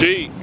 G.